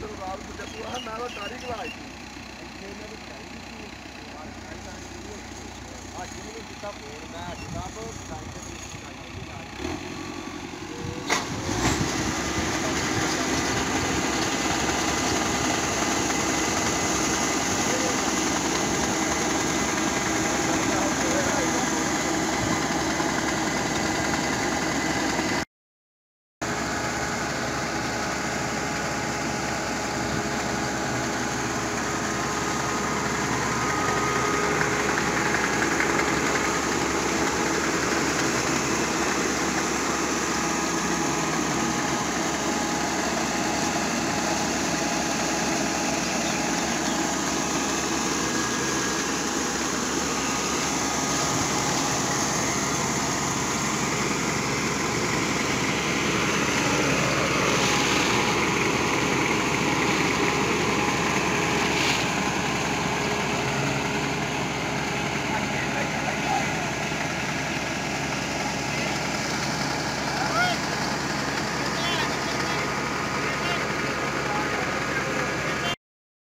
ਤੈਨੂੰ ਰਾਤ ਨੂੰ ਜੱਸੂ ਆ ਮੈਂ ਤਾਂ ਤਾਰੀ ਖਲਾਈ ਸੀ। ਇੱਥੇ ਇਹਨਾਂ ਨੂੰ ਚਾਹੀਦੀ ਸੀ। ਮਾਰ ਖਾਈ ਤਾਂ ਨਹੀਂ ਹੋਈ ਆ ਜਿਵੇਂ ਕੀਤਾ ਫੋਨ ਮੈਂ ਅੱਜ ਦਾ ਬਸ